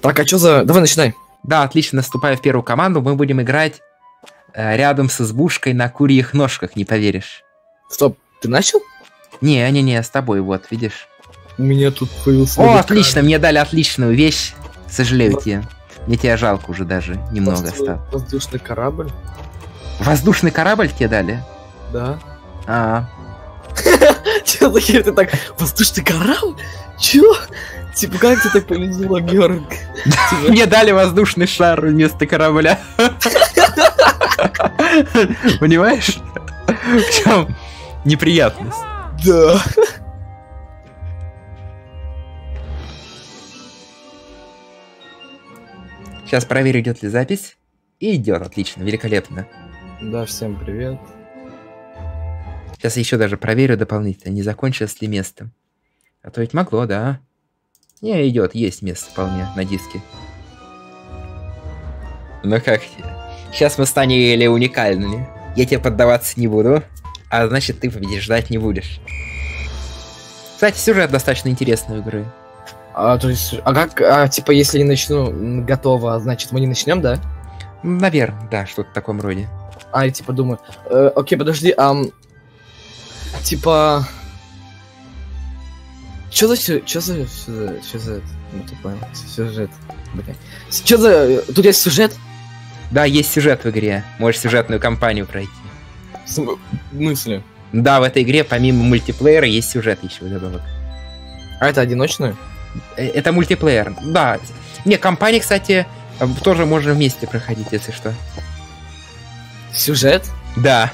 Так, а что за... Давай начинай. Да, отлично, наступая в первую команду, мы будем играть э, рядом с избушкой на курьих ножках, не поверишь. Стоп, ты начал? Не-не-не, с тобой, вот, видишь. У меня тут появился... О, отлично, мне дали отличную вещь. Сожалею тебе. Мне тебя жалко уже даже, немного воздушный- стало. Воздушный корабль. Воздушный корабль тебе дали? Да. А, хер ты так? Воздушный корабль? Чё? Типа, как ты так повезло, Георг? Тебе- мне дали воздушный шар вместо корабля. Понимаешь? В чем неприятность? Да. Сейчас проверю, идет ли запись. И идет, отлично, великолепно. Да, всем привет. Сейчас еще даже проверю дополнительно, не закончилось ли место. А то ведь могло, да? Не, идет, есть место вполне на диске. Ну как тебе? Сейчас мы станем уникальными. Я тебе поддаваться не буду, а значит ты побеждать не будешь. Кстати, сюжет достаточно интересный у игры. А, то есть, а как, а, типа, если не начну готово, значит, мы не начнем, да? Наверное, да, что-то в таком роде. А, я типа думаю, э, окей, подожди, ам, типа, чё за, сю- чё за, за, чё за, ну ты понял, сюжет, блин. Чё за, тут есть сюжет? Да, есть сюжет в игре. Можешь сюжетную кампанию пройти. В смысле? Да, в этой игре помимо мультиплеера есть сюжет еще добавок. А это одиночную? Э, Это мультиплеер, да. Не, компании, кстати, тоже можно вместе проходить, если что. Сюжет? Да,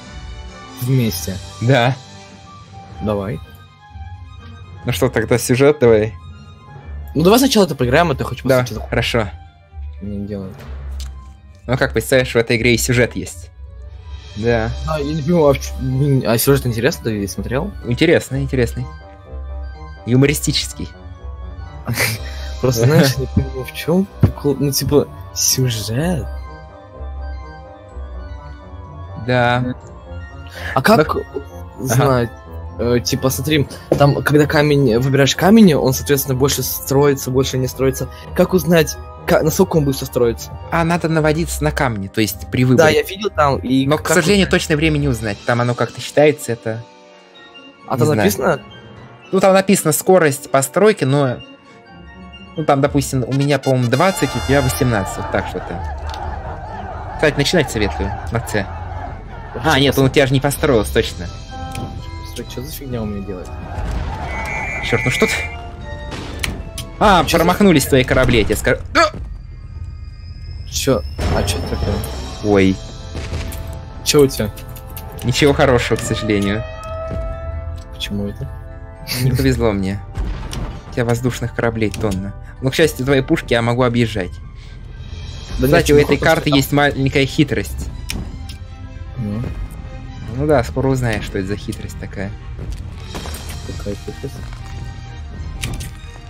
Вместе. да. Давай. Ну что, тогда сюжет давай. Ну давай сначала это поиграем, а ты хочешь Да, посмотреть, хорошо. что не делать. Ну как представляешь, в этой игре и сюжет есть. Да. А, я не понимаю, а, а сюжет интересный, ты смотрел? Интересный, интересный. Юмористический. Просто, знаешь, не понимаю, в чем прикол, ну типа, сюжет? Да. А как знать? Э, Типа, смотри, там, когда камень, выбираешь камень, он, соответственно, больше строится, больше не строится. Как узнать, ка- насколько он быстро строится? А надо наводиться на камни, то есть при Да, выборе. я видел там, и... Но, к как сожалению, узнать? точное время не узнать. Там оно как-то считается, это... А не там знаю. написано? Ну, там написано скорость постройки, но... Ну, там, допустим, у меня, по-моему, 20, у тебя 18, вот так что-то. Кстати, начинать советую на С. А, нет, он у тебя же не построился, точно. Что за фигня у меня делает? Черт, ну что ты... А, Чё за- промахнулись твои корабли, я тебе скажу. А! Чё? А чё это такое? Ой, Чё у тебя? ничего хорошего, к сожалению. Почему это? Не повезло мне. У тебя воздушных кораблей тонна. Ну, к счастью, твои пушки я могу объезжать. Да Кстати, у этой карты есть маленькая хитрость. Ну, Ну да, скоро узнаешь, что это за хитрость такая. какая хитрость.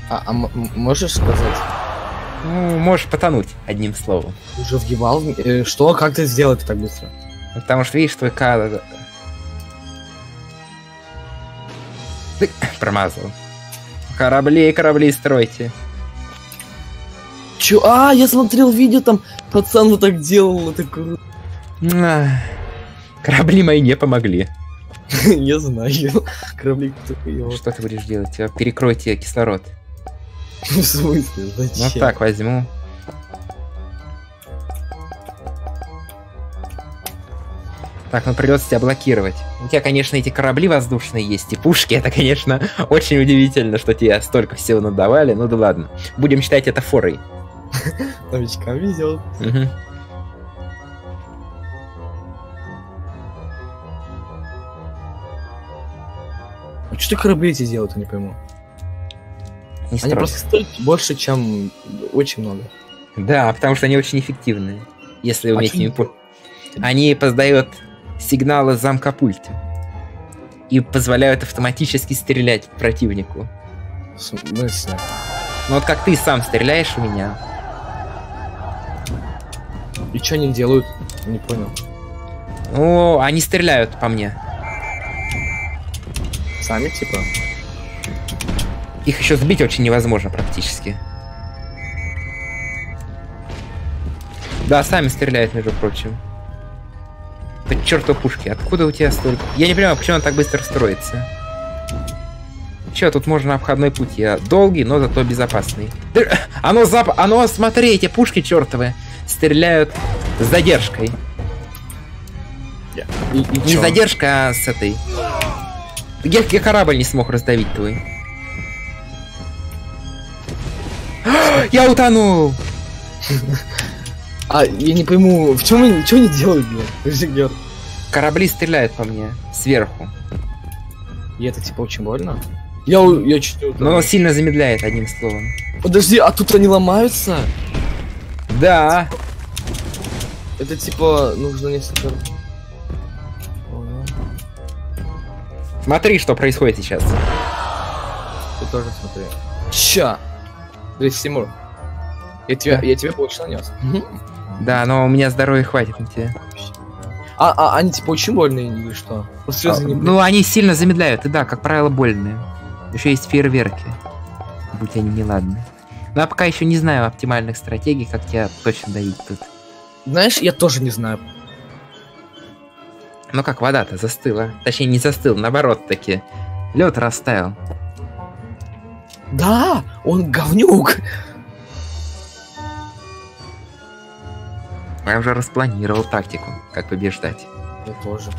А, а можешь сказать? Ну, можешь потонуть, одним словом. Уже въебал? э, что? Как ты сделал это так быстро? Потому что, видишь, твой кадр... Ты промазал. Корабли, корабли стройте. Чё? А, я смотрел видео, там пацан вот так делал, это круто. Корабли мои не помогли. Я знаю. Корабли кто Что ты будешь делать? А, Перекройте кислород. В смысле? Вот Зачем? так возьму. Так, ну придется тебя блокировать. У тебя, конечно, эти корабли воздушные есть, и пушки. Это, конечно, очень удивительно, что тебе столько всего надавали. Ну да ладно. Будем считать это форой. Новичкам везет. Мгм. А что корабли эти делают, я не пойму. Не Они просто стоят больше, чем очень много. Да, потому что они очень эффективные. Если уметь чё ими они поздают сигналы замка пульта. И позволяют автоматически стрелять по противнику. В смысле? Ну вот как ты сам стреляешь у меня, И что они делают? Не понял. О, они стреляют по мне. Сами, типа? Их еще сбить очень невозможно практически. Да, сами стреляют, между прочим. Так чертов пушки, откуда у тебя столько? Я не понимаю, почему он так быстро строится. Че, тут можно обходной путь. Я долгий, но зато безопасный. Да, оно зап... Оно, смотри, эти пушки чертовы стреляют с задержкой. И, и Не чё? задержка, а с этой. Я корабль не смог раздавить твой. Я утонул! А, я не пойму, в чем они, что они делают? Режигер. Корабли стреляют по мне сверху. И это типа очень больно? Я, у- я чуть не Но утонул. оно сильно замедляет, одним словом. Подожди, а тут они ломаются? Да. Это типа нужно несколько... Смотри, что происходит сейчас. Ты тоже смотри. Ща! Здесь Тимур. Я тебя, Да. я тебе больше нанес. Да, но у меня здоровья хватит на тебя. А, а они типа очень больные или что? Просто слезы не ну, они сильно замедляют, и да, как правило, больные. Еще есть фейерверки. Будь они неладны. Но я пока еще не знаю оптимальных стратегий, как тебя точно давить тут. Знаешь, я тоже не знаю. Ну как вода-то застыла. Точнее, не застыл, наоборот таки. Лед растаял. Да, он говнюк. Я уже распланировал тактику, как побеждать. Я тоже.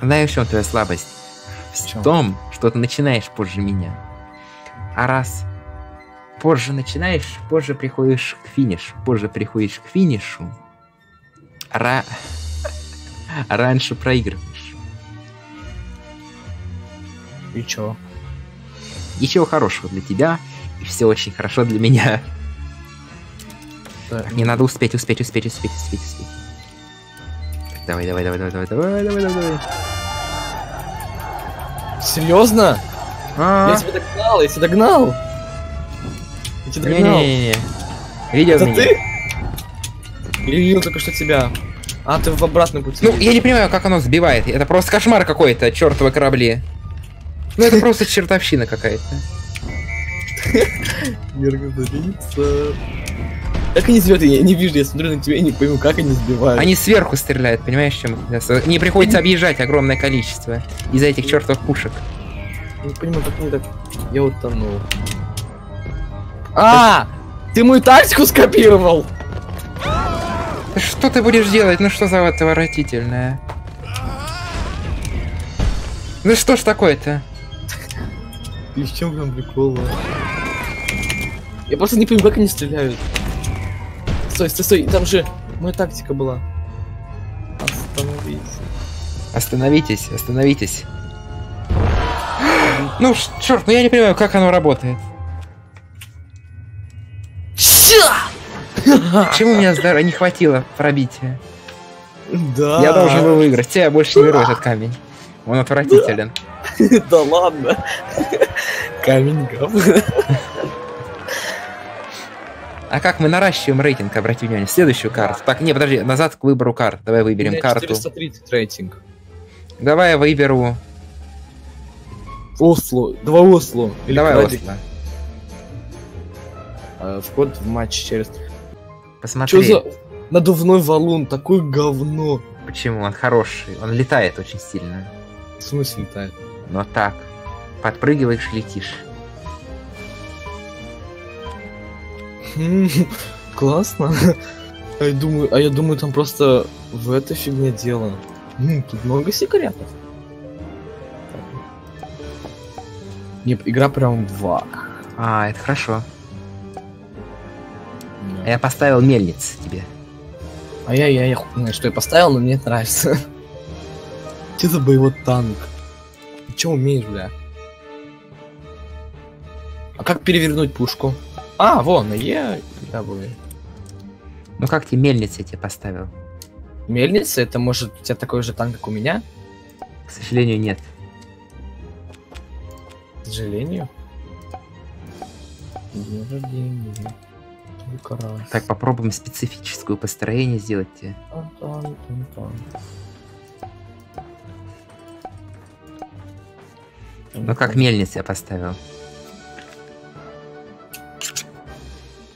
Знаешь, в чем твоя слабость? В чём? том, что ты начинаешь позже меня. А раз позже начинаешь, позже приходишь к финишу. Позже приходишь к финишу. Ра... Раньше проигрываешь. И чё? Ничего хорошего для тебя, и все очень хорошо для меня. Да. Так, мне надо успеть, успеть, успеть, успеть, успеть, успеть. Так, давай, давай, давай, давай, давай, давай, давай, давай. Серьезно? А, Я тебя догнал, я тебя догнал. Я тебя догнал. Не-не-не. Видел Это меня? ты? Я видел только что тебя. А, ты в обратном пути. Ну, я не понимаю, как оно сбивает. Это просто кошмар какой-то, чертовы корабли. Ну, это просто чертовщина какая-то. Как они сбивают? Я не вижу, я смотрю на тебя и не пойму, как они сбивают. Они сверху стреляют, понимаешь, чем? Не приходится объезжать огромное количество из-за этих чертовых пушек. Не понимаю, как они так... Я утонул. А! Ты мою тактику скопировал! Да Что ты будешь делать? Ну что за отвратительное? Ну что ж такое-то? И в чем прям прикол? Я просто не понимаю, как они стреляют. Стой, стой, стой, там же моя тактика была. Остановись. Остановитесь, остановитесь. Ну, черт, ну я не понимаю, как оно работает. Почему у меня здоровья не хватило пробития? Да. Я должен был выиграть. Тебя больше не беру этот камень. Он отвратителен. Да ладно. Камень говно. А как мы наращиваем рейтинг, обрати внимание, следующую карту. Так, не, подожди, назад к выбору карт. Давай выберем карту. 430 рейтинг. Давай я выберу. Осло. Два Осло. Давай. Осло. Э, Вход в матч через... Посмотри, Чё за надувной валун? Такое говно. почему он хороший. Он летает очень сильно. В смысле летает? Но так. Подпрыгиваешь, летишь. Хм, Классно. А я думаю, а я думаю, там просто в этой фигне дело. Тут много секретов. Не, игра прям два. А, это хорошо. А я поставил мельниц тебе. А я, я, я хуй знает, что я поставил, но мне нравится. Че за боевой танк? Ты че умеешь, бля? А как перевернуть пушку? А, вон, на Е, W. Ну как тебе мельниц я тебе поставил? Мельница, это может у тебя такой же танк, как у меня? К сожалению, нет. К сожалению. День рождения. Раз. Так, попробуем специфическое построение сделать тебе. Ну как мельниц я поставил.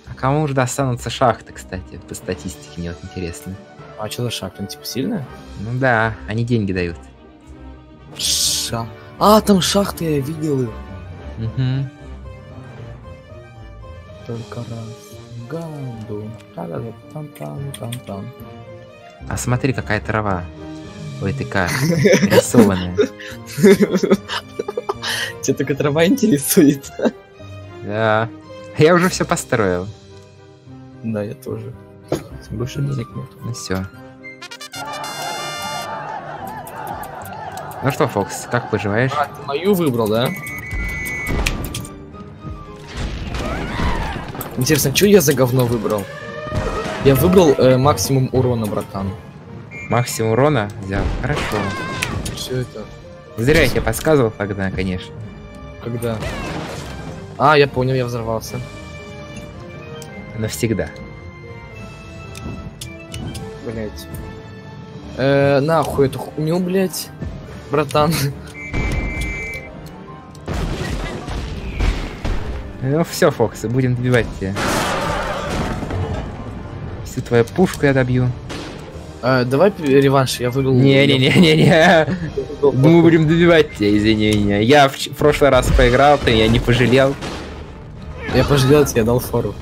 А Кому же достанутся шахты, кстати, по статистике, мне вот интересно. А что за шаг? Он типа сильная? Ну да, они деньги дают. Ша... А, там шахты я видел их. Угу. Только раз в году. Та-да-да-там-там-там-там. А смотри, какая трава. У этой карты. Рисованная. Тебя только трава интересует. Да. Я уже все построил. Да, я тоже. Больше денег нет. Ну все. Ну что, Фокс, как поживаешь? А, ты мою выбрал, да? Интересно, что я за говно выбрал? Я выбрал э, максимум урона, братан. Максимум урона взял. Хорошо. Все это. Зря я тебе подсказывал тогда, конечно. Когда? А, я понял, я взорвался. Навсегда. Блять. Э, нахуй эту хуйню, блять, братан. Ну все, Фокс, будем добивать тебя. Всю твою пушку я добью. Э, давай реванш, я выбрал. Не-не-не-не-не. Мы будем добивать тебя, извини меня. Я в, прошлый раз проиграл, ты я не пожалел. Я пожалел тебя, дал фору.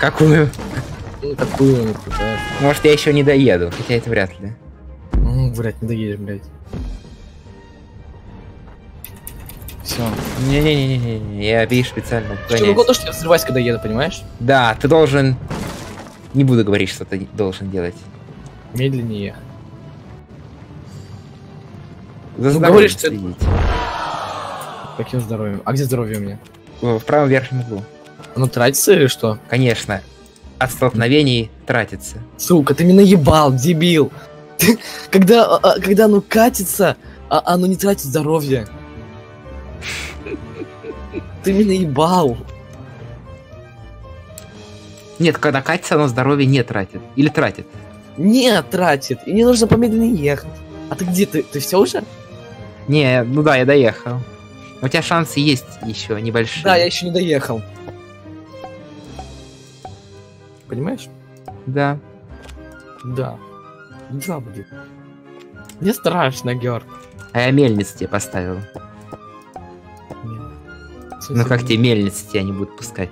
Какую? Ну, такую, ну, крутая. Может, я еще не доеду, хотя это вряд ли. Ну, блять, не доедешь, блять. Все. Не-не-не-не, я, видишь, специально Что, ну, отклоняюсь. то, что я взрываюсь, когда еду, понимаешь? Да, ты должен... Не буду говорить, что ты должен делать. Медленнее. За Ну, говоришь, следить. Каким здоровьем? А где здоровье у меня? В правом верхнем углу. Оно тратится или что? Конечно, от столкновений тратится. Сука, ты меня наебал, дебил. Ты- когда, а, а, когда оно катится, а оно не тратит здоровье. Ты меня наебал. Нет, когда катится, оно здоровье не тратит. Или тратит. Не тратит. И не нужно помедленнее ехать. А ты где? Ты, ты все уже? Не, ну да, я доехал. У тебя шансы есть еще небольшие. Да, я еще не доехал. Понимаешь? Да. Да. Да, будет. Мне страшно, Георг. А я мельницу тебе поставил. Ну как тебе мельницы тебя не будут пускать?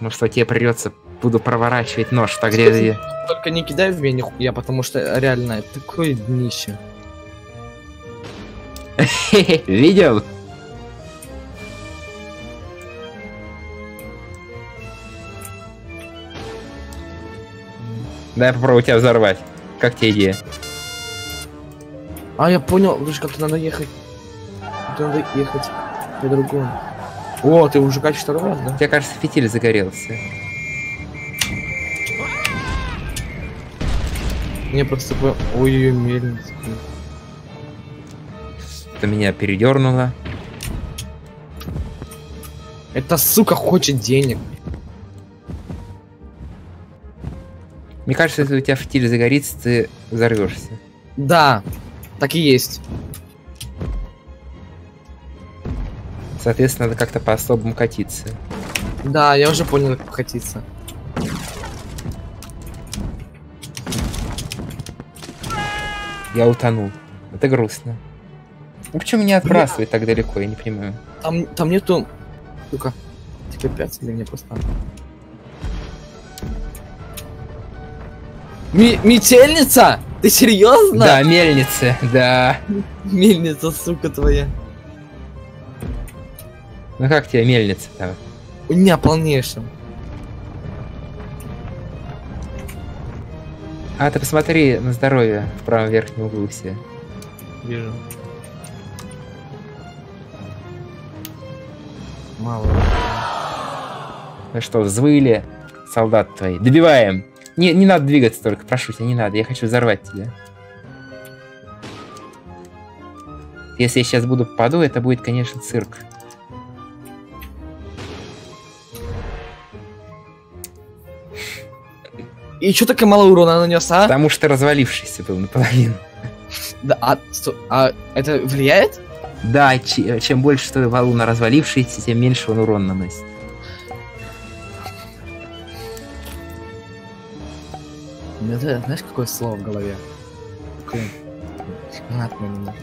Может, что тебе придется буду проворачивать нож в где Только не кидай в меня нихуя, потому что реально такое днище. Видел? Дай попробую тебя взорвать. Как тебе идея? А, я понял, слушай, как-то надо ехать. Надо ехать по-другому. О, ты уже качаешь второй раз, да? Тебе кажется, фитиль загорелся. Мне просто по... Ой-ой-ой, мельница. блин. Что меня передернуло. Эта сука хочет денег. Мне кажется, если у тебя фитиль загорится, ты взорвешься. Да, так и есть. Соответственно, надо как-то по-особому катиться. Да, я уже понял, как хотится. Я утонул. Это грустно. Ну почему меня отбрасывает так далеко, я не понимаю. Там, там нету... Сука. Типа 5 для меня просто. Ми- метельница? Ты серьезно? Да, мельница, да. Мельница, сука твоя. Ну как тебе мельница-то? У меня полнейшим. А ты посмотри на здоровье в правом верхнем углу все. Вижу. Мало. Ну что, взвыли солдат твои. Добиваем. Не, не надо двигаться только, прошу тебя, не надо. Я хочу взорвать тебя. Если я сейчас буду попаду, это будет, конечно, цирк. И что такое мало урона нанес, а? Потому что развалившийся был наполовину. Да, а, а это влияет? Да, че- чем больше твой валун развалившийся, тем меньше он урон наносит. Да, знаешь, какое слово в голове? Такое... Немного.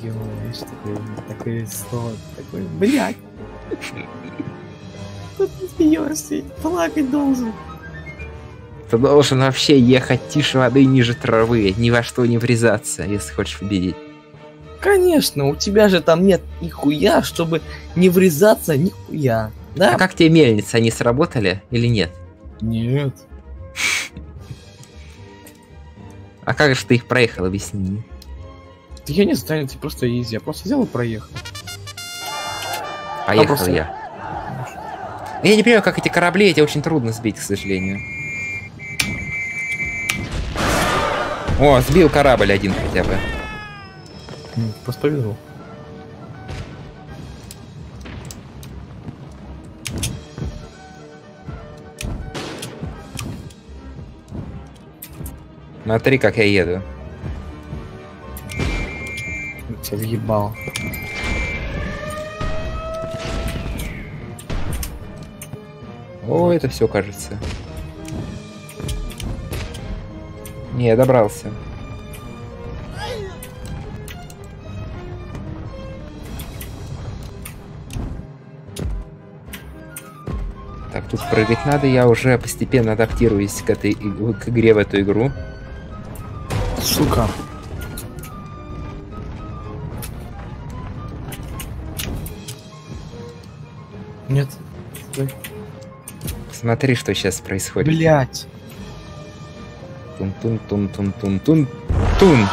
Ё, знаешь, такое, такое слово, такое, блядь. Тут ты смеешься, плакать должен. Ты должен вообще ехать тише воды ниже травы, ни во что не врезаться, если хочешь победить. Конечно, у тебя же там нет нихуя, чтобы не врезаться нихуя. Да? А как тебе мельницы, они сработали или нет? Нет. А как же ты их проехал, объясни мне. Да я не знаю, ты просто изи. Я просто взял и проехал. Поехал просто- я. Я не понимаю, как эти корабли, эти очень трудно сбить, к сожалению. О, сбил корабль один хотя бы. Просто повезло. Смотри, как я еду. Тебя въебал. О, это все кажется. Не, я добрался. Так, тут прыгать надо, я уже постепенно адаптируюсь к этой к игре в эту игру. Сука. Нет. Смотри, что сейчас происходит. Блять. Тун-тун-тун-тун-тун-тун. Тун!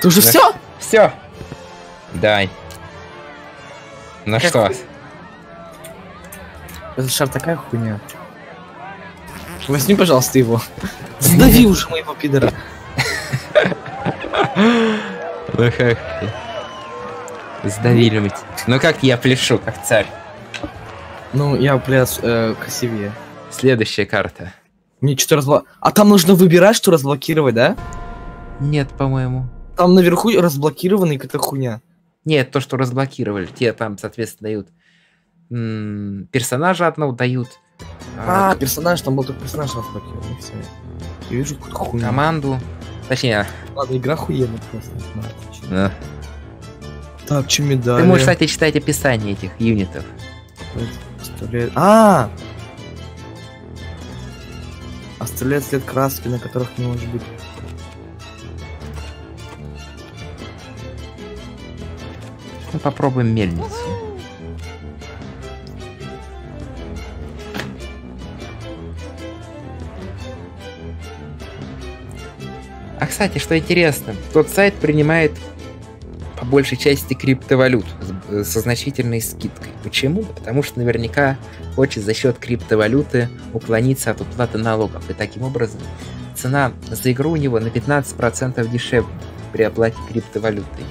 Ты уже Да. все? Все! Дай. Ну Как что? Этот шар такая хуйня. Возьми, пожалуйста, его. Сдави уже моего пидора. Ну как? Сдавили мы. тебя. Ну как я пляшу, как царь. Ну, я, блядь, э, красивее. Следующая карта. Мне что-то разбло... А там нужно выбирать, что разблокировать, да? Нет, по-моему. Там наверху разблокированный какая-то хуйня. Нет, то, что разблокировали. Те там, соответственно, дают м, персонажа одного дают. а, А, персонаж, там был только персонаж разблокированный, все. Я вижу какую-то хуйню. команду. Точнее, Ладно, игра хуйная просто. э, Так, че медали? ты можешь, кстати, читать описание этих юнитов. Стреляет- А! Оставляет след краски, на которых не может быть. Ну, попробуем мельницу. А, кстати, что интересно, тот сайт принимает по большей части криптовалют с- со значительной скидкой. Почему? Потому что наверняка хочет за счет криптовалюты уклониться от уплаты налогов. И таким образом цена за игру у него на 15% дешевле при оплате криптовалютой.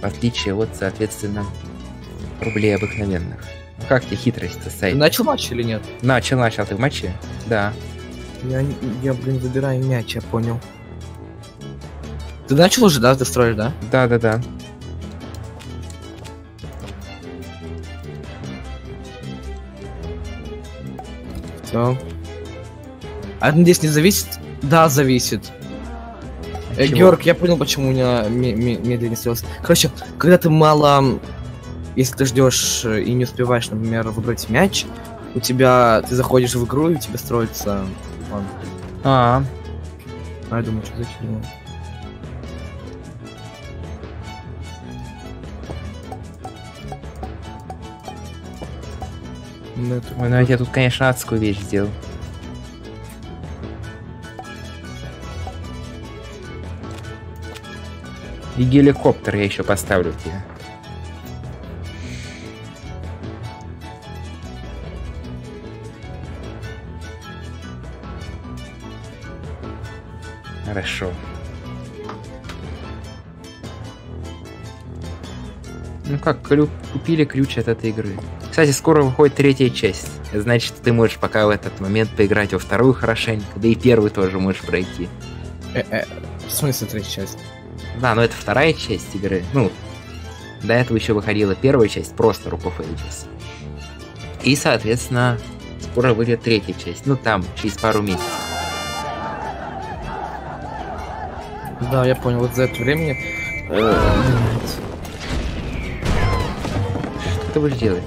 В отличие от, соответственно, рублей обыкновенных. Ну, Как тебе хитрость Ты сайт? начал матч или нет? Начал, начал. Ты в матче? Да. Я, я, блин, выбираю мяч, я понял. Ты начал уже, да? Ты строишь, да? Да, да, да. Все. А это, надеюсь, не зависит? Да, зависит. Э? Георг, я понял, почему у меня ме- ме- медленнее сделалось. Короче, когда ты мало... Если ты ждешь э, и не успеваешь, например, выбрать мяч, у тебя... Ты заходишь в игру, и у тебя строится... Ладно. А, А я думаю, что за фигня? Ну, это- ой, ну я тебе тут, конечно, адскую вещь сделал. И геликоптер я еще поставлю тебе. Хорошо. Ну как, клю- купили ключ от этой игры. Кстати, скоро выходит третья часть. Значит, ты можешь пока в этот момент поиграть во вторую хорошенько, да и первую тоже можешь пройти. Э, э, в смысле третья часть? Да, но это вторая часть игры. Ну, до этого еще выходила первая часть, просто Rook of Ages. И, соответственно, скоро выйдет третья часть. Ну, там, через пару месяцев. Да, я понял, вот за это время... э, Что ты будешь делать?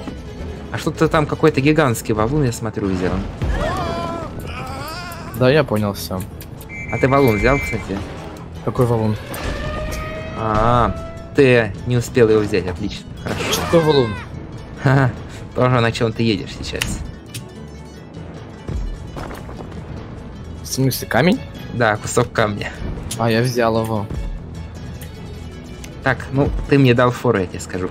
А что-то там какой-то гигантский валун, я смотрю, взял. Да, я понял все. А ты валун взял, кстати? Какой валун? А, ты не успел его взять, отлично, хорошо. Что такое валун? Ха-ха, тоже на чем ты едешь сейчас. В смысле, камень? Да, кусок камня. А, я взял его. Так, ну, ты мне дал фору, я тебе скажу.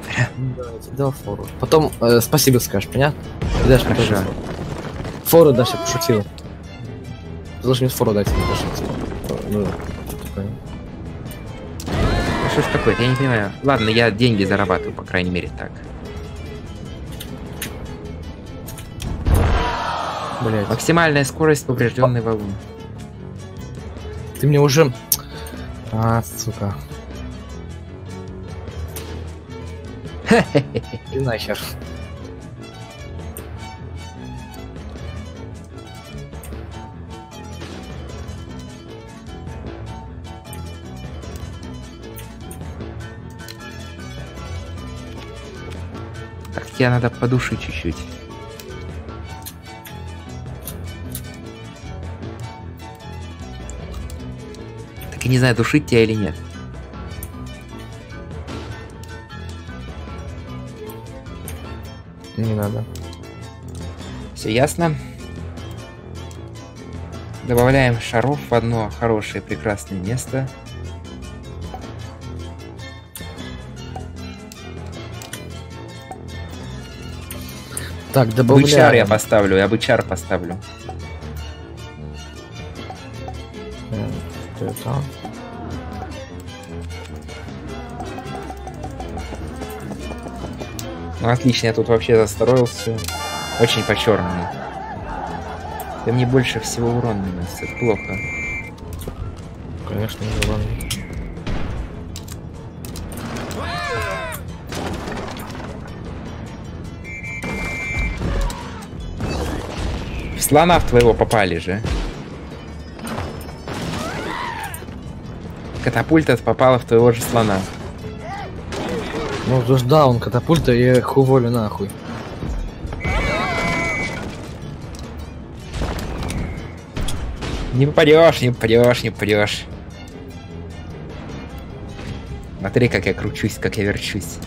Да, я тебе дал фору. Потом э, спасибо скажешь, понятно? И дашь мне Хорошо. тоже фору. Дашь, я пошутил. Ты должен мне фору дать, я не пошутил. Ну, такое. Ну, что ж такое, я не понимаю. Ладно, я деньги зарабатываю, по крайней мере, так. Блять. Максимальная скорость поврежденный валун. Ты мне уже... А, сука. И нахер. Так, тебе надо подушить чуть-чуть. Так и не знаю, душить тебя или нет. Надо. Все ясно. Добавляем шаров в одно хорошее прекрасное место. Так, Бычар я добавляем. поставлю, я бычар поставлю. Это? Отлично, я тут вообще застроился. Очень по-черному. Ты мне больше всего наносит, это плохо. Конечно, не ладно. В слона в твоего попали же. Катапульта попала в твоего же слона. Ну, да, он катапульта, я их уволю нахуй. Не попадешь, не попадешь, не попадешь. Смотри, как я кручусь, как я верчусь.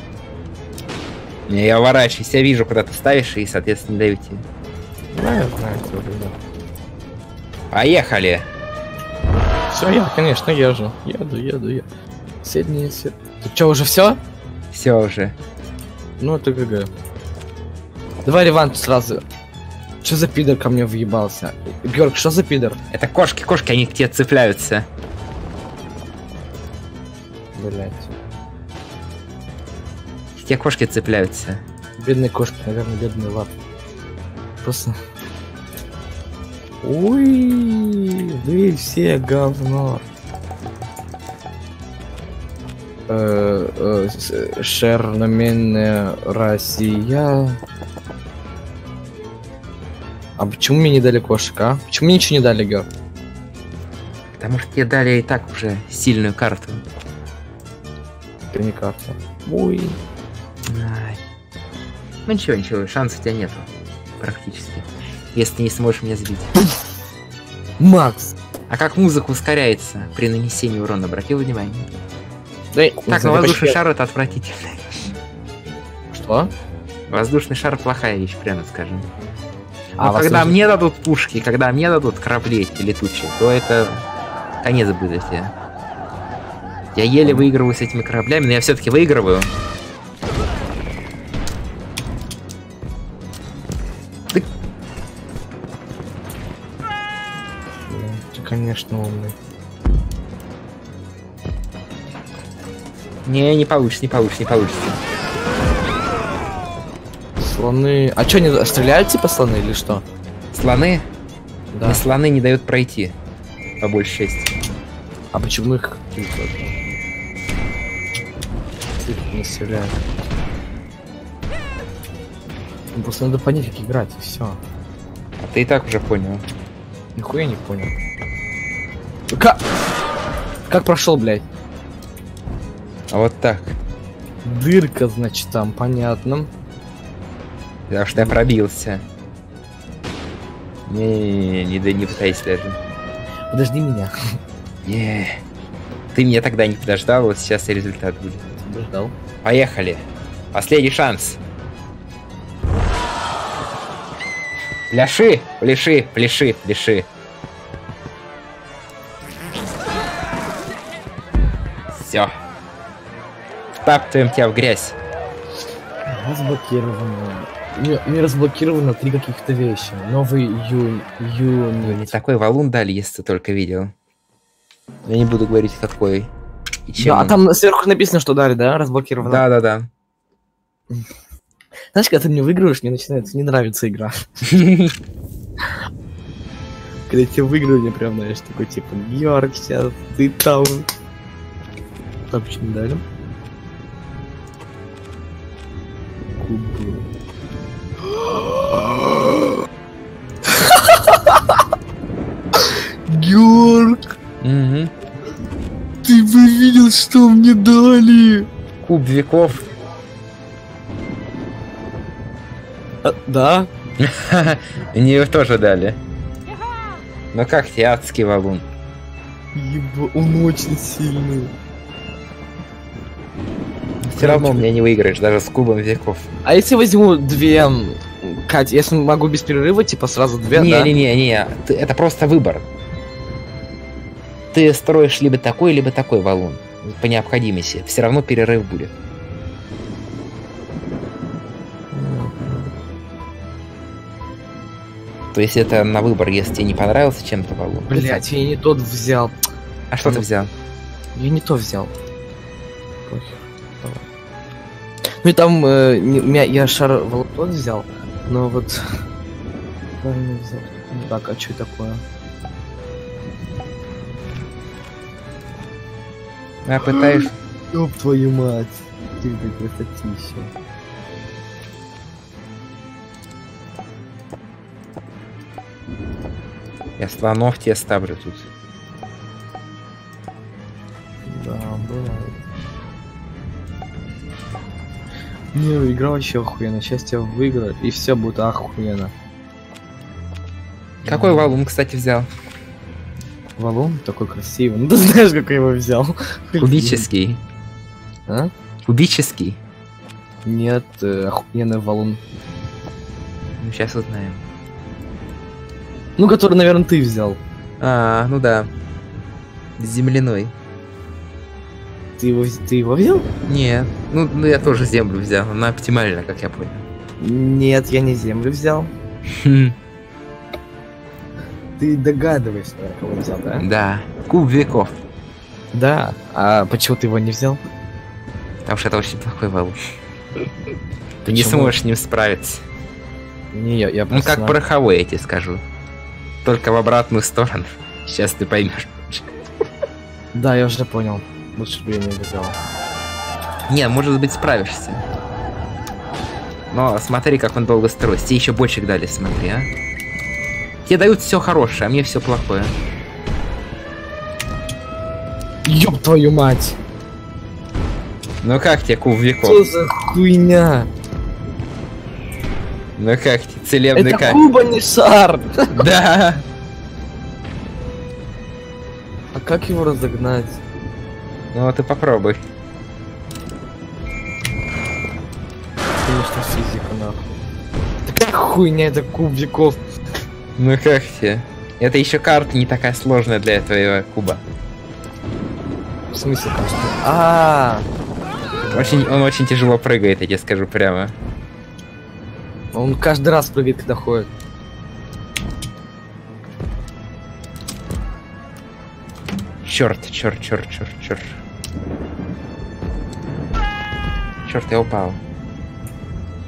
Не, я уворачиваюсь, я вижу, куда ты ставишь, и, соответственно, даю тебе. Знаю, кто это, да. Поехали! Все, я, конечно, езжу. Еду, еду, еду. Соедини, се- Ты что, уже все? Все уже. Ну, это ГГ. Давай реванш сразу. Что за пидор ко мне въебался? Георг, что за пидор? Это кошки, кошки, они к тебе цепляются. Блять. К тебе кошки цепляются. Бедные кошки, наверное, бедные лапы. Просто... Ой, вы все говно. Шерноменная Россия. А почему мне не дали кошек, а? Почему мне ничего не дали, Георг? Потому что тебе дали и так уже сильную карту. Это не карта. Ой. Ай. Ну ничего, ничего, шансов у тебя нету. Практически. Если ты не сможешь меня сбить. Макс! А как музыка ускоряется при нанесении урона, обратил внимание? Да, Так, ну воздушный шар это отвратительно. Что? Воздушный шар плохая вещь, прямо скажем. А, Но когда воздушный- мне дадут пушки, когда мне дадут корабли эти летучие, то это конец будете. Я еле выигрываю с этими кораблями, но я все-таки выигрываю. Ты, конечно, умный. Не, не получится, не получится, не получится. Слоны... А что, они стреляют типа слоны или что? Слоны? Да. Мне слоны не дают пройти. По большей части. А почему их... не стреляют. Ну, Просто надо понять, как играть, и все. А ты и так уже понял. Нихуя не понял. Как? Как прошел, блядь? А вот так. Дырка, значит, там, понятно. Потому что я пробился. Не, не, да не пытайся даже. Подожди меня. Не. Ты меня тогда не подождал, вот сейчас и результат будет. Подождал. Поехали. Последний шанс. Пляши, пляши, пляши, пляши. Все. Втаптываем тебя в грязь. Разблокировано. Не, не разблокировано три каких-то вещи. Новый ю... Ну, не юнит. такой валун дали, если ты только видел. Я не буду говорить, какой. И чем Да, а там сверху написано, что дали, да? Разблокировано. Да, да, да. Знаешь, когда ты мне выигрываешь, мне начинает не нравится игра. Когда я тебя выиграю, мне прям, знаешь, такой типа, Георг, сейчас ты там. Так, что не дали? Кубы. Георг, Мгм. ты бы видел, что мне дали? Куб веков. А, да? Мне его тоже дали. Ну как тебе адский валун? Еба, он очень сильный. Все равно меня не выиграешь, даже с кубом веков. А если возьму две, Кать, если могу без перерыва, типа сразу две, да? Не-не-не-не, ты- это просто выбор. Ты строишь либо такой, либо такой валун. По необходимости. Все равно перерыв будет. То есть это на выбор, если тебе не понравился чем-то валун. Блять, я не тот взял. А что ты взял? Я не то взял. Похер. Ну и там э, меня, я шар вот тот взял, но вот. Ну так, а что такое? А пытаешь... Ёб твою мать. Ты красотища. Я слонов тебе ставлю тут. Не, игра вообще охуенно. Сейчас я выиграю, и все будет охуенно. Какой валун, кстати, взял? Валун такой красивый. Ну ты знаешь, как я его взял. Кубический. А? Кубический. Нет, э, охуенный валун. Ну, сейчас узнаем. Ну, который, наверное, ты взял. А, ну да. Земляной. Ты его, ты его взял? Не, ну, ну я тоже землю взял. Она оптимальна, как я понял. Нет, я не землю взял. Хм, Ты догадываешься, наверное, кого взял, да? Да, куб веков. Да. А почему ты его не взял? Потому что это очень плохой валун. Ты не сможешь с ним справиться. Не, я, я Ну, просто как знаю. пороховой, я тебе скажу. Только в обратную сторону. Сейчас ты поймешь. Да, я уже понял. Лучше бы я не взял. Не, может быть, справишься. Но смотри, как он долго строится. Тебе еще больше дали, смотри, а. Тебе дают все хорошее, а мне все плохое. Ёб твою мать! Ну как тебе, куб веков? Что за хуйня? Ну как тебе, целебный Это камень? куба не шар! Да! А как его разогнать? Ну ты попробуй. Хуйня, это куб веков. Ну как тебе? Это еще карта не такая сложная для твоего куба. В смысле, кажется? А, Очень, он очень тяжело прыгает, я тебе скажу прямо. он каждый раз прыгает, когда ходит. Черт, черт, черт, черт, черт. Черт, я упал.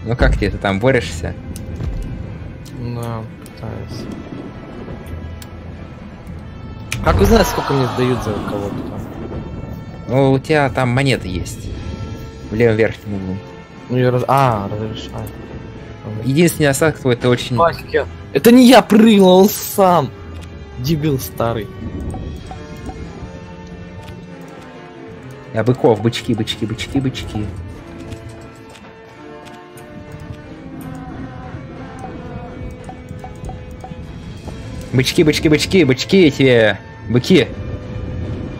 Ну как ты, ты там борешься? Да, пытаюсь. Как узнать, сколько мне дают за кого-то? Ну, у тебя там монеты есть. В левом верхнем углу. Ну я раз... А, разрешаю. Единственный осадок твой, это очень... Я- Это не я прыгнул, он сам. Дебил старый. А быков, бычки, бычки, бычки, бычки. Бычки, бычки, бычки, бычки тебе, быки.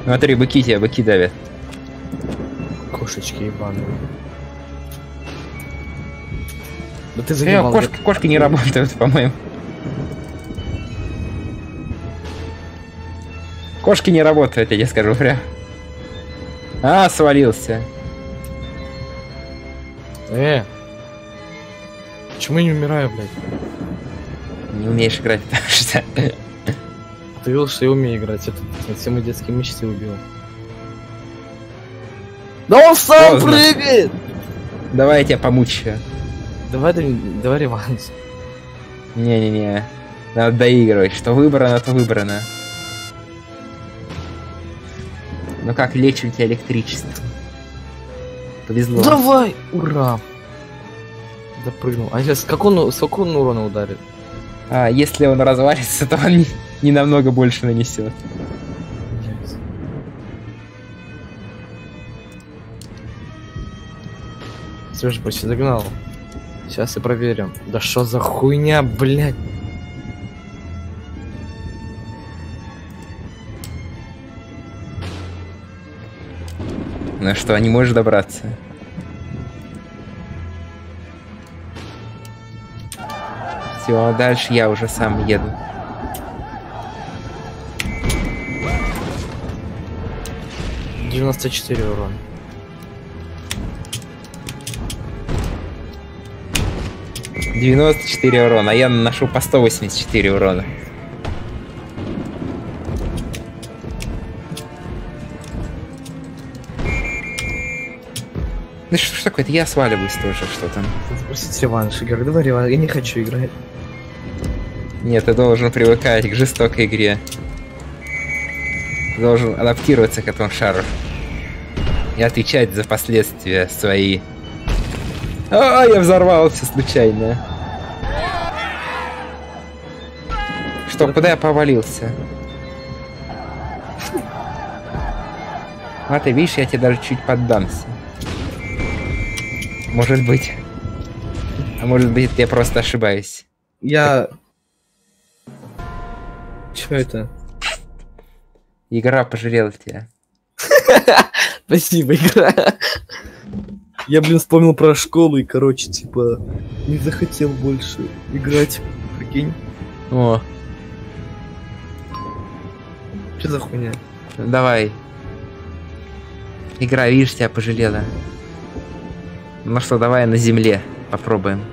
Смотри, быки тебя, быки давят. Кошечки ебаные. Да ты Э, заебал. кошки, кошки не работают, по-моему. Кошки не работают, я тебе скажу прям. А, свалился. Э. Почему я не умираю, блядь? Не умеешь играть, потому что... Ты видел, что я умею играть. Это все мои детские мечты убил. Да он сам Поздно. прыгает! Давай я тебя помучаю. Давай, да- давай реванш. Не-не-не. Надо доигрывать. Что выбрано, то выбрано. Ну как, лечу тебя электричество. Повезло. Давай! Ура! Допрыгнул. А сейчас как он, сколько он урона ударит? А, если он развалится, то он не, не намного больше нанесет. Сережа почти догнал. Сейчас и проверим. Да что за хуйня, блядь? Ну что, не можешь добраться? Все, дальше я уже сам еду. Девяносто четыре урона. Девяносто четыре урона, а я наношу по 184 урона. Ну что ж такое-то, я сваливаюсь тоже, что там. Запросить реванш, Игорь. Давай реванш. Я не хочу играть. Нет, ты должен привыкать к жестокой игре. Ты должен адаптироваться к этому шару. И отвечать за последствия свои. А, я взорвался случайно. Что, куда я повалился? А ты видишь, я тебе даже чуть поддамся. Может быть. А может быть, я просто ошибаюсь. Я... Чё это? Игра пожалела тебя. Спасибо, игра. Я, блин, вспомнил про школу и, короче, типа, не захотел больше играть. Прикинь. О, Что за хуйня? давай. Игра, видишь, тебя пожалела. Ну что, давай на земле попробуем.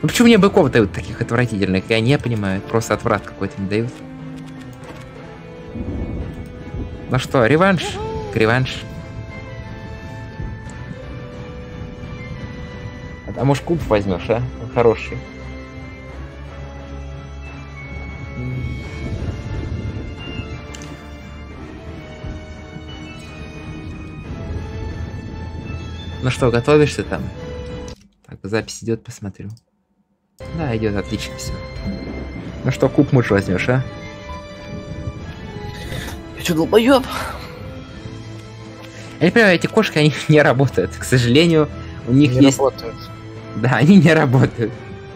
Ну почему мне быков дают таких отвратительных? Я не понимаю, просто отврат какой-то не дают. Ну что, реванш? Реванш. А, а может куб возьмешь, а? Он хороший. Ну что, готовишься там? Так, запись идет, посмотрю. Да, идет, отлично все. Ну что, куб муж возьмешь, а? Я чё, долбоёб? Я не понимаю, эти кошки, они не работают. К сожалению, у них Не есть... работают. Да, они не работают.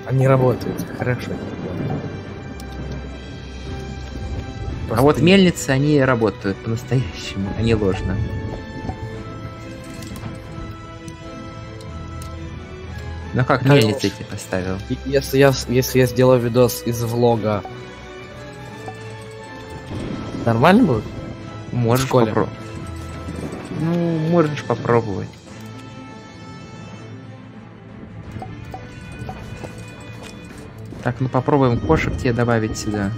Они работают. Хорошо. А вот мельницы, они работают по-настоящему, а не ложно. Ну как Хорош. мельницы эти поставил? Если я, с- если я сделаю видос из влога, нормально будет? Можешь попробовать. Ну, можешь попробовать. Так, ну попробуем кошек тебе добавить сюда.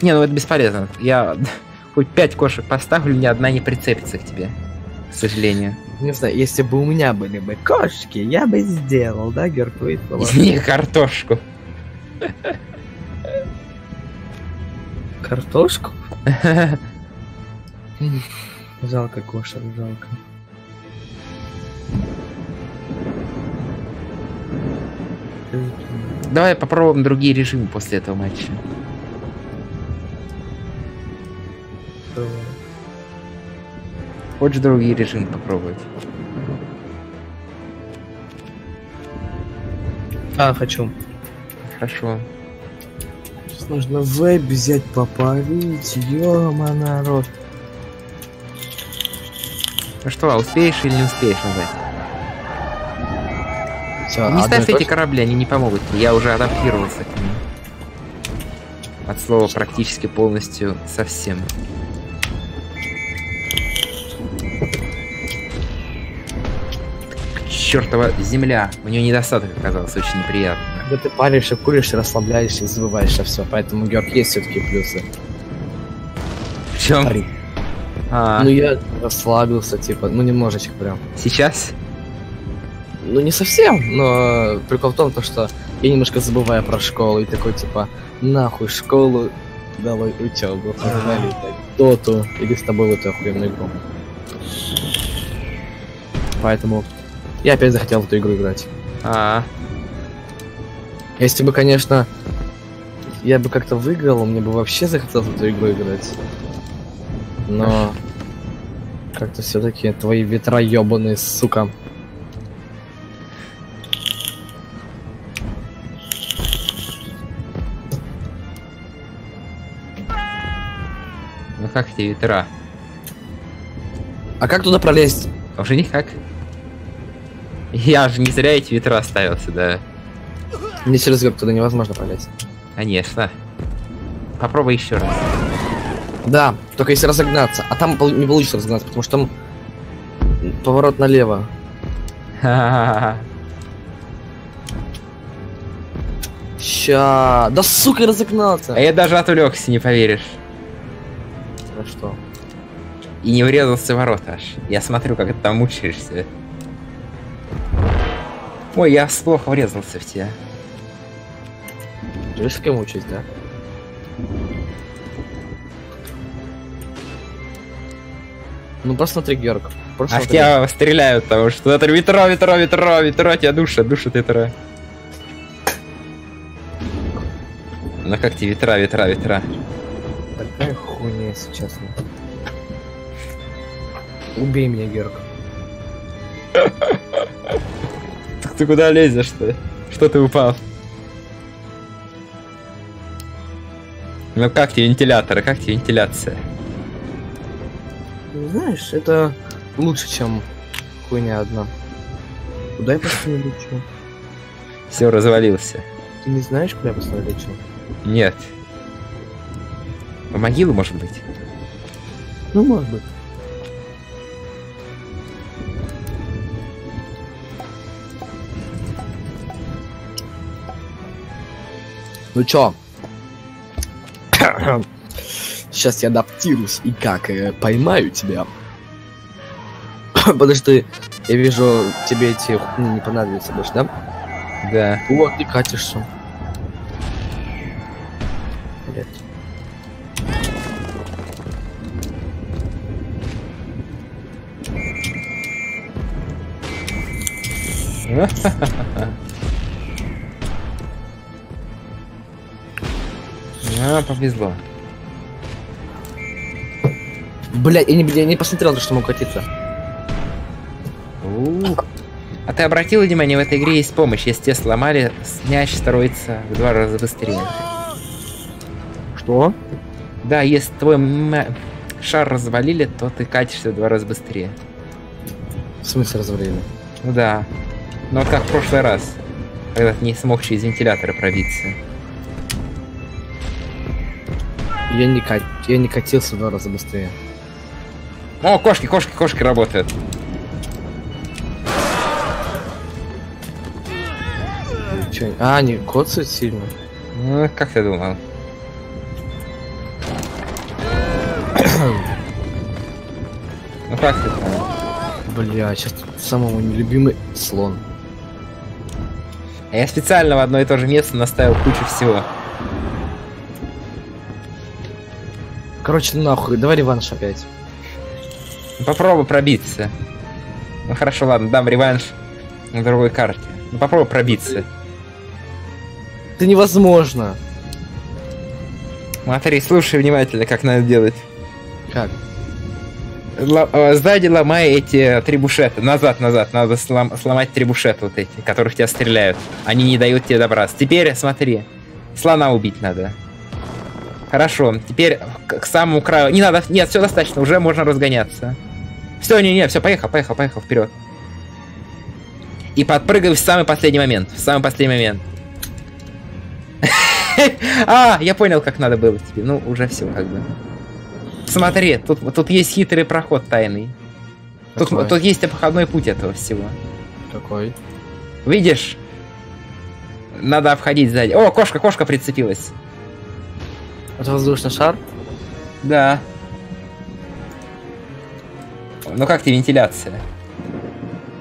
Не, ну это бесполезно. Я хоть пять кошек поставлю, ни одна не прицепится к тебе. К сожалению. Не знаю, если бы у меня были бы кошки, я бы сделал, да, Гер, твои слова? Из них картошку. Картошку? Жалко кошек, жалко. Давай попробуем другие режимы после этого матча. Хочешь другие режимы попробовать? А, хочу. Хорошо. Сейчас нужно веб взять, попарить, ё народ. Ну что, успеешь или не успеешь нажать? Всё, не ставь эти корабли, они не помогут. Я уже адаптировался к ним. От слова практически полностью совсем. Чертова земля. У нее недостаток оказался очень неприятно. Когда ты паришься, куришь, расслабляешься и забываешься все. Поэтому, Георг, есть все-таки плюсы. В чем? Пари. А, Ну я расслабился, типа, ну немножечко прям. сейчас? Ну не совсем, но прикол в том, то, что я немножко забываю про школу и такой типа, нахуй школу, давай учебу, погнали так, доту, или с тобой в эту охуенную игру. Поэтому я опять захотел в эту игру играть. А, Если бы, конечно, я бы как-то выиграл, мне бы вообще захотелось в эту игру играть. Но как-то все-таки твои ветра ебаные, сука. ну как эти ветра? А как туда пролезть? Уже никак. Я же не зря эти ветра оставил сюда. Мне через веб туда невозможно пролезть. Конечно. Попробуй еще раз. Да, только если разогнаться. А там не получится разогнаться, потому что там поворот налево. Ща. Да сука, разогнался. А я даже отвлекся, не поверишь. Ну что? И не врезался в ворота аж. Я смотрю, как ты там мучаешься. Ой, я плохо врезался в тебя. Видишь, с кем учусь, да? Ну посмотри, Георг. Просто А в смотри. тебя стреляют, потому что это ветро, ветро, ветро, ветро, тебя душат, душат ветра. Ну как тебе ветра, ветра, ветра? Такая хуйня, если честно. Убей меня, Георг. Так ты куда лезешь-то? Что ты упал? Ну как тебе вентиляторы, как тебе вентиляция? Ну, Знаешь, это лучше, чем хуйня одна. Куда я просто не лечу? Все, развалился. Ты не знаешь, куда я просто лечу? Нет. В могилу, может быть? Ну, может быть. Ну чё? Сейчас я адаптируюсь и как э, поймаю тебя. Подожди, я вижу, тебе эти хуйни не понадобятся больше, да? Да. Вот, ты катишься. Блядь. А, повезло. Блядь, я не, я не посмотрел, что мог катиться. А ты обратил внимание, в этой игре есть помощь. Если тебя сломали, мяч строится в два раза быстрее. Что? Да, если твой шар развалили, то ты катишься в два раза быстрее. В смысле развалили? Ну да. Вот как в прошлый раз, когда ты не смог через вентилятора пробиться. Я не, кат... я не катился в два раза быстрее. О, кошки, кошки, кошки работают. Чё, А, они коцают сильно. Ну, как ты думал? ну как ты думал? Бля, сейчас самый мой нелюбимый слон. А я специально в одно и то же место наставил кучу всего. Короче, нахуй, давай реванш опять. Попробуй пробиться. Ну хорошо, ладно, дам реванш на другой карте. Ну попробуй пробиться. Это невозможно. Смотри, слушай внимательно, как надо делать. Как? Ла- э, сзади ломай эти трибушеты. Назад, назад. Надо слом- сломать трибушеты вот эти, которых тебя стреляют. Они не дают тебе добраться. Теперь смотри. Слона убить надо. Хорошо. Теперь к, к самому краю. Не надо. Нет, все достаточно. Уже можно разгоняться. Все, не, не, все, поехал, поехал, поехал вперед. И подпрыгай в самый последний момент. В самый последний момент. А, я понял, как надо было тебе. Ну, уже все, как бы. Смотри, тут, тут есть хитрый проход тайный. Тут, Какой? тут есть обходной путь этого всего. Какой? Видишь? Надо обходить сзади. О, кошка, кошка прицепилась. Это воздушный шар? Да. Ну как тебе вентиляция?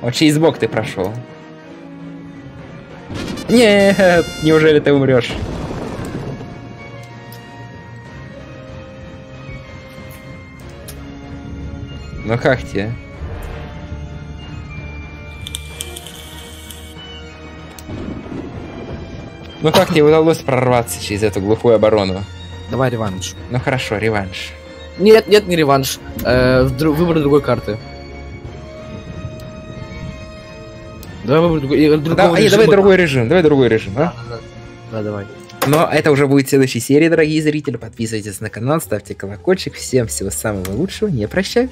Вот через бок ты прошел. Нет, неужели ты умрешь? Ну как тебе? Ну как тебе удалось прорваться через эту глухую оборону? Давай реванш. Ну хорошо, реванш. Нет, нет, не реванш. Э, в дру- выбор другой карты. Давай выбор другой, э, другого Да, не, давай режима. другой режим, давай другой режим, а? Да, Да, давай. Но это уже будет в следующей серии, дорогие зрители. Подписывайтесь на канал, ставьте колокольчик. Всем всего самого лучшего. Не прощаюсь.